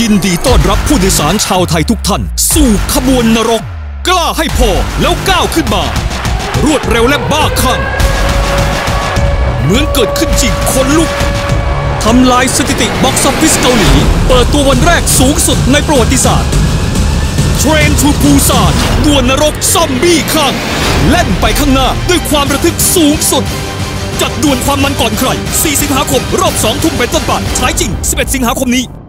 ยินดีต้อนรับผู้โดยสารชาวไทยทุกท่าน สู่ขบวนนรก กล้าให้พอแล้วก้าวขึ้นมา รวดเร็วและบ้าคลั่งเหมือนเกิดขึ้นจริงขนลุกทำลายสถิติบ็อกซ์ออฟฟิศเกาหลี เปิดตัววันแรกสูงสุดในประวัติศาสตร์ Train To Busan ด่วนนรกซอมบี้คลั่งแล่นไปข้างหน้าด้วยความระทึกสูงสุด จัดด่วนความมันก่อนใคร 4 สิงหาคม รอบ 2 ทุ่มเป็นต้นไปฉายจริง 11 สิงหาคมนี้